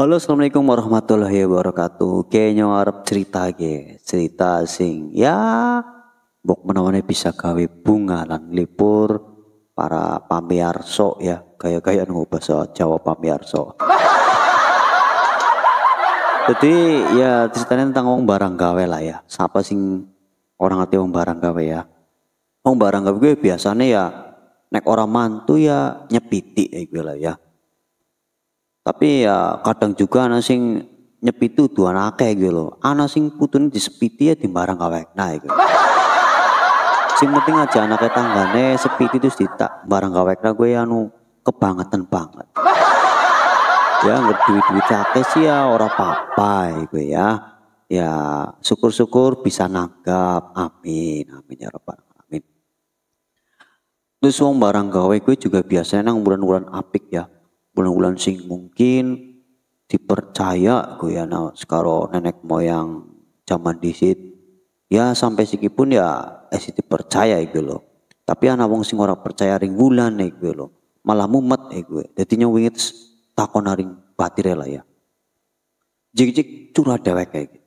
Halo assalamualaikum warahmatullahi wabarakatuh. Kayaknya arep cerita ge Cerita sing ya Bok menawane bisa gawe bunga lan lipur Para pamiarso ya. Kayak-kayak nunggu bahasa Jawa pamiarso Jadi ya ceritanya tentang wong barang gawe lah ya. Siapa sing orang hati wong barang gawe ya. Wong barang gawe gue biasanya ya Nek orang mantu ya nyepiti ya gue lah ya tapi ya kadang juga ana sing nyepitu dua akeh gitu loh. Ana sing putune disepiti ya di barang kawekna gitu. Sing penting aja anaknya tanggane sepiti terus ditak barang kawekna gue anu kebangetan banget. Ya nggak duit-duit akeh sih ya ora apa-apa gue ya. Ya syukur-syukur bisa nanggap. Amin. Amin ya rabbal alamin. Terus wong barang gawe gue juga biasanya nang bulan-bulan apik ya bulan-bulan sing mungkin dipercaya gue ya nah, sekarang nenek moyang zaman disit ya sampai pun ya eh dipercaya gitu loh tapi anak wong sing ora percaya ring bulan nih gue loh malah mumet eh gue jadi nyawingit takon ring batire lah ya. Jik-jik curah dewek kayak gitu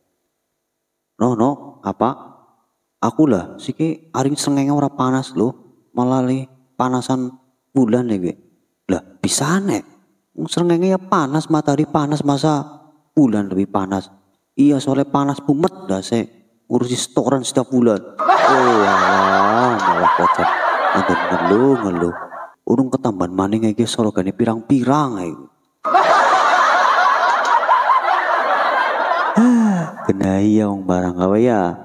no no apa? Aku lah siki aring sengenge ora panas loh malah li panasan bulan nih gue lah bisa nih Serengenge ya panas, matahari panas, masa bulan lebih panas. Iya soalnya panas pumet dah saya ngurusi setoran setiap bulan. Oh alah, malah kocan. Nanti ngeluh ngeluh. Urung ketambahan maning aja sorogane pirang-pirang aja. Kena iya wong barang gawe ya.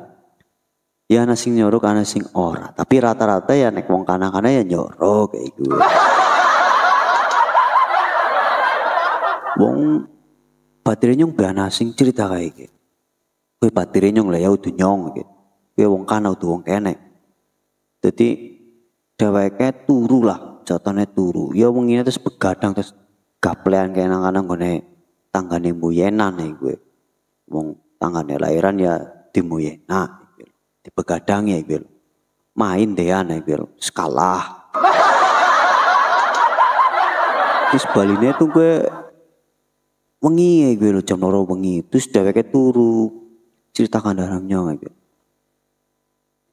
Ya ana sing nyorok ana ora. Tapi rata-rata ya nek wong kana-kana ya nyorok kayak gitu. Wong batire nyong bana sing cerita kayak gitu. Kowe batire nyong lah ya udah nyong gitu. Kowe wong kana udah wong kene. Jadi dheweke turu lah, jatane turu. Ya ini terus begadang terus gaplean kayak nang gone tanggane muyenan nih gue. Wong tanggane lahiran ya di muyena. Di begadang ya gitu. Main deh aneh gitu. Skalah. Terus baline tuh gue wengi gue lo jam loro wengi. Terus dheweke turu ceritakan dalamnya gitu.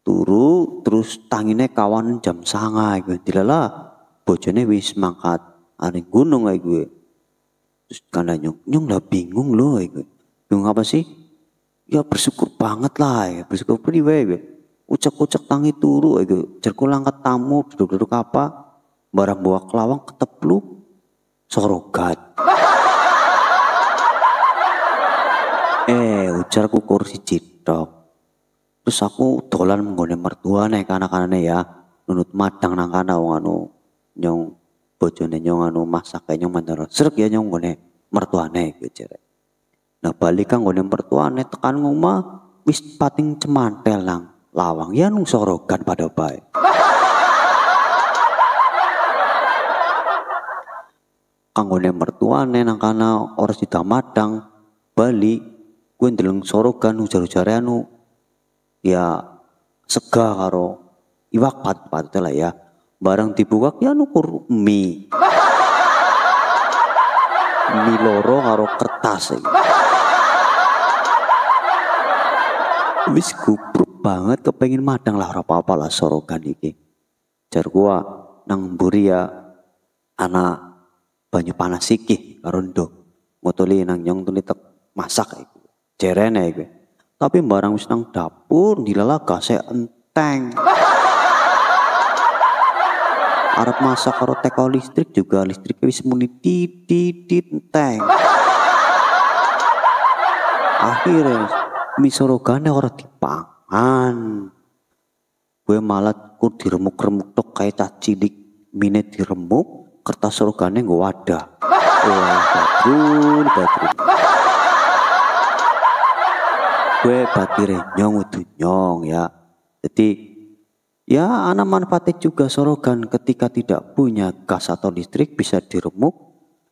Turu terus tangine kawan jam sanga gue dilala bojone wis mangkat aring gunung gue terus karena nyong nyong lah bingung loh gue bingung apa sih? Ya bersyukur banget lah ya bersyukur priwe gue ucap-ucap tangi turu gue cerku langkat tamu duduk-duduk apa? Barang bawa kelawang keteplu sorogat Eh, ujarku kursi cidok. Terus aku dolan menggone mertua nih anak-anaknya ya. Nunut madang nang kana wong anu nyong bojone nyong anu masak nyong mandar. Srek ya nyong gone mertuane gitu jere. Nah balik kang gone mertuane tekan ngomah wis pating cemantel nang lawang ya nung sorogan pada bae. Kanggone mertuane nang kana ora sida madang Bali gue ndeleng sorogan ujar-ujare anu ya sega karo iwak pat-pat lah ya. Barang dibuka ya nukur mie. Mie loro karo kertas ya. wis gubruk banget kepengin madang lah apa-apa lah sorogan iki. Jar gua nang mburi ya anak banyu panas iki karo ndok ngotoli nang nyong tuli masak iki Jerene gue. Tapi barang wis nang dapur dilala saya enteng. Arab masak karo teko listrik juga listrik wis muni titit enteng. Akhirnya misorogane ora dipangan. Gue malah kur diremuk-remuk tok kayak cah cilik mine diremuk kertas sorogane gue wadah. Wah, badrun, badrun gue batire nyong nyong ya. Jadi ya anak manfaatnya juga sorogan ketika tidak punya gas atau listrik bisa diremuk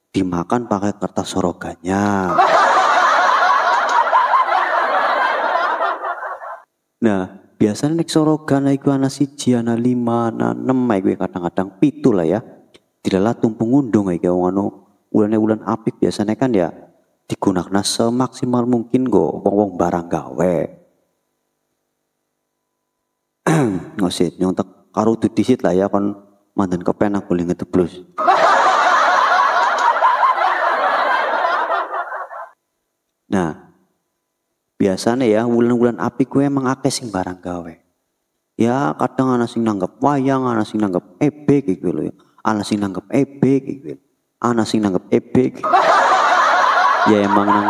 dimakan pakai kertas sorogannya. Nah, biasanya nek sorogan iku ana siji ana lima ana enam gue kadang-kadang pitu lah ya. Tidaklah tumpung undung iki wong anu ulane ulan apik biasanya kan ya digunakan semaksimal mungkin go wong-wong barang gawe. Ngosit nyontek. Karo disit lah ya kon mantan kepen aku boleh ngeteblus. Nah biasanya ya bulan-bulan api gue emang akeh sing barang gawe. Ya kadang ana sing nanggep wayang ana sing nanggep ebek gitu loh ya. Ana sing nanggep ebek gitu. Ana sing nanggep ebek ya emang nang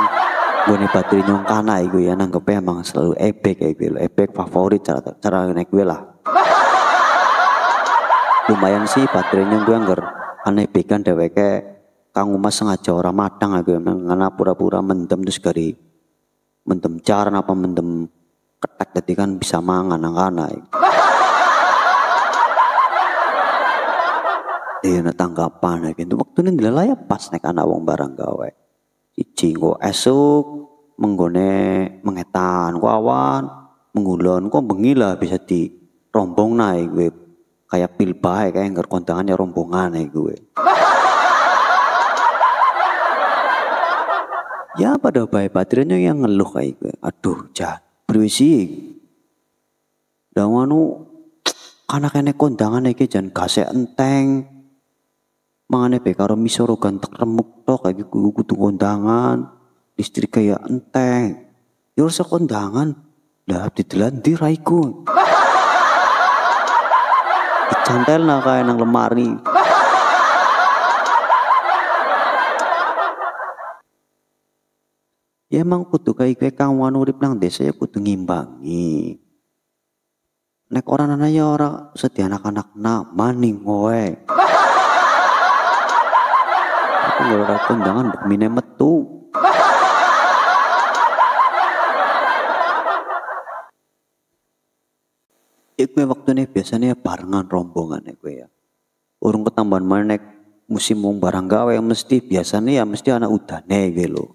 gue bateri nyong kana iku ya nanggepnya emang selalu ebek kayak gitu ebek favorit cara cara naik gue lah lumayan sih baterainya gue anggar aneh bekan dheweke kang umas sengaja orang matang aku emang ngana pura-pura mendem terus gari mendem caran apa mendem ketek jadi kan bisa mangan nang kana Iya, tanggapan gitu. Waktu ini dilalaya pas nek anak wong barang gawe. Siji engko esuk menggone mengetan ku awan menggulon kok bengi lah bisa di rombong naik gue kayak pil bae kayak ngger kondangan ya rombongan naik gue. ya pada baik baterainya yang ngeluh kayak gue. Aduh, jah berisi. Dan wanu karena kene kondangan iki jan gasek enteng. Mangane be karo misoro gantek remuk tok kayak gitu kudu kondangan. Listrik kayak enteng. Ya rasa kondangan. Lah didelan di raiku. Dicantel nah kayak nang lemari. Ya emang kudu kayak gue kawan urip nang desa ya kudu ngimbangi. Nek orang nana ya sedih anak-anak na maning kowe. Gak ora kondangan bekmine metu. Iku waktu nih biasanya barengan rombongan ya gue ya. Urung ketambahan mana nek musim wong barang gawe mesti biasanya ya mesti anak udane gitu loh.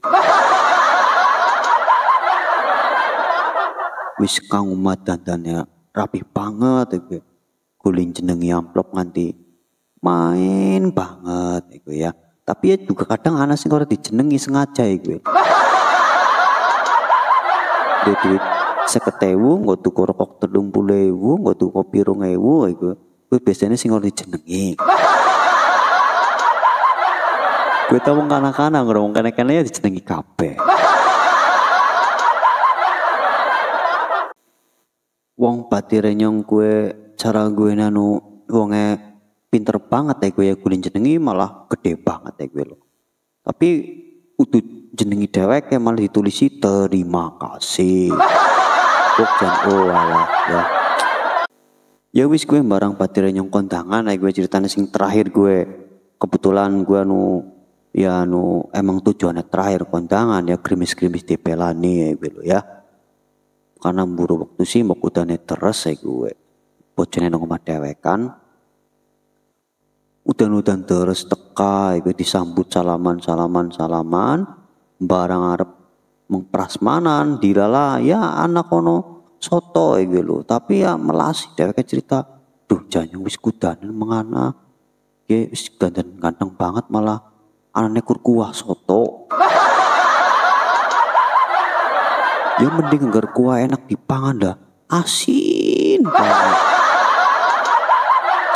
wis kang umat dandannya rapi banget iku guling jenengi amplop nganti main banget iku ya tapi ya juga kadang anak sing ora dijenengi sengaja iku dia duit seketewu nggak tuku rokok telung puluh ewu nggak tuku kopi rong ewu iku gue. Biasanya sing ora dijenengi. Gue tau wong kanak-kanak ngomong kanak-kanak ya dijenengi kabeh. Wong batire nyong kue cara gue nanu wonge pinter banget ya gue ya gue jenengi malah gede banget ya gue lo tapi udah jenengi dewek ya malah ditulisi terima kasih. Kok jan oh alah ya. Ya wis gue barang batire nyong kondangan ya gue ceritanya sing terakhir gue. Kebetulan gue nu ya nu emang tujuannya terakhir kondangan ya krimis-krimis dipelani ya gue lo ya. Karena buru waktu sih mau kudane terus saya gue. Nang omah dewekan udan-udan terus teka iku disambut salaman salaman salaman. Barang arep mengprasmanan dilala ya anak kono soto iku lho. Tapi ya melasi dheweke cerita duh janyu wis kudanen mengana. Ya wis ganteng ganteng banget malah anaknya kurkuah soto. Ya mending agar kuah enak dipangan dah. Asin banget.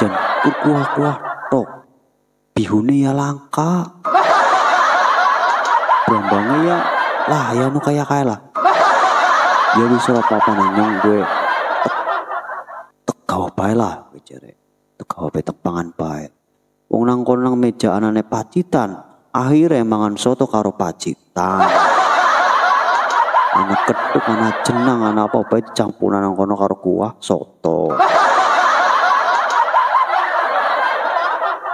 Dan kuah-kuah bihune ya langka. Brambangnya ya lah ya nu kayak kayak lah. Ya bisa apa-apa nanyong gue. Tek gawa bae lah gue jere tek gawa bae tek pangan bae. Wong nang kono nang meja anane pacitan akhirnya mangan soto karo pacitan. Anak ketuk anak jenang anak apa apa campuran nang kono karo kuah soto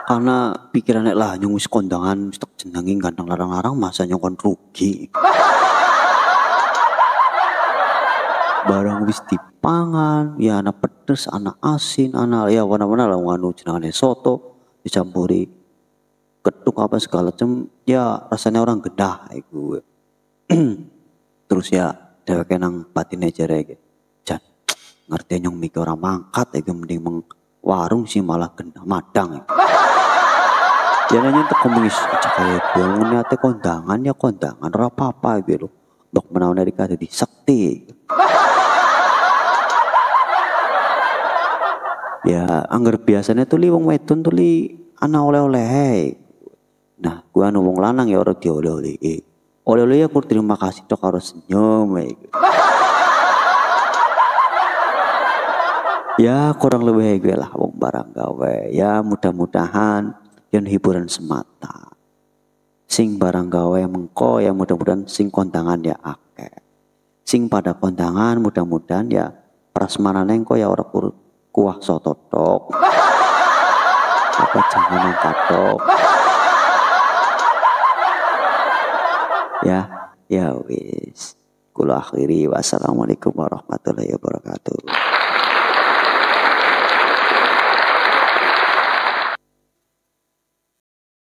karena pikirannya lah nyung wis kondangan wis tak jenengi ganteng larang-larang masa nyong kon rugi? Barang wis dipangan ya anak pedes anak asin anak ya mana-mana lah nganu jenengane soto dicampuri ketuk apa segala macam ya rasanya orang gedah iku. Terus ya dheweke nang batine jere iki jan ngerti nyong mikir orang mangkat iki mending meng warung sih malah gendah madang ya untuk komunis aja kayak bangun ya kondangan ya kondangan ora apa-apa gitu dok menawan dari kata di sakti. Ya anggar biasanya tuh li wong wedon tuh li anak oleh-oleh nah gua anu wong lanang ya orang dia oleh-oleh oleh-oleh ya aku terima kasih dok harus senyum ya. ya kurang lebih gue lah wong barang gawe. Ya mudah-mudahan yang hiburan semata. Sing barang gawe mengko ya mudah-mudahan sing kondangan ya ake sing pada kondangan mudah-mudahan ya prasmanan engko ya orang kur kuah soto tok apa jangan tok ya ya wis. Kula akhiri. Wassalamualaikum warahmatullahi wabarakatuh